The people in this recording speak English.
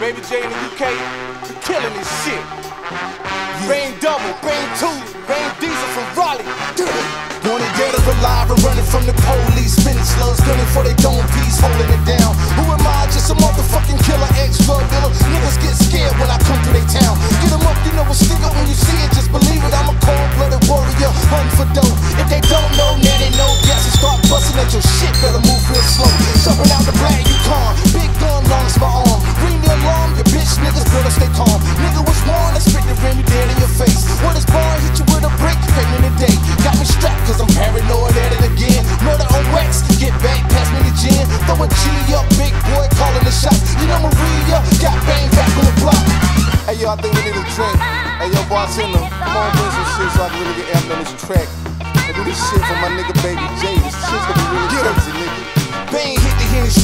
Baby J in the UK, we killing this shit. Rain double, rain two, rain diesel from Raleigh. Wanted dead alive and running from the police. Got bang back on the block. Hey yo, I think we need a drink. Hey yo, bartender, come on, bring some shit so I can really get amped on this track. And do this shit for my nigga Baby J. This shit's gonna be really crazy, nigga. Bang hit the henny straight.